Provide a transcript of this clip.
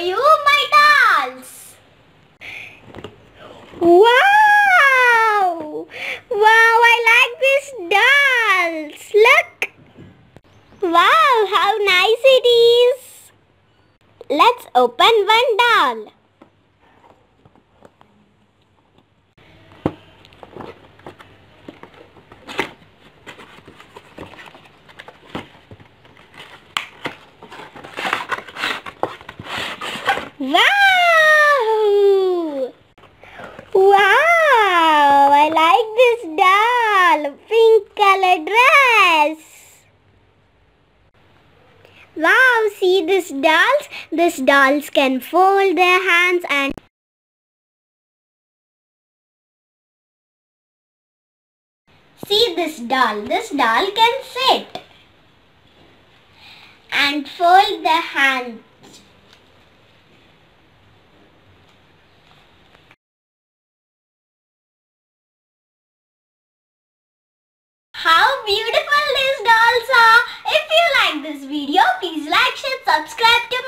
you my dolls. Wow! Wow, I like these dolls. Look! Wow, how nice it is. Let's open one doll. Wow! Wow! I like this doll. Pink color dress. Wow, see these dolls? These dolls can fold their hands and See this doll. This doll can sit and fold the hands. beautiful these dolls are. If you like this video, please like, share, subscribe to my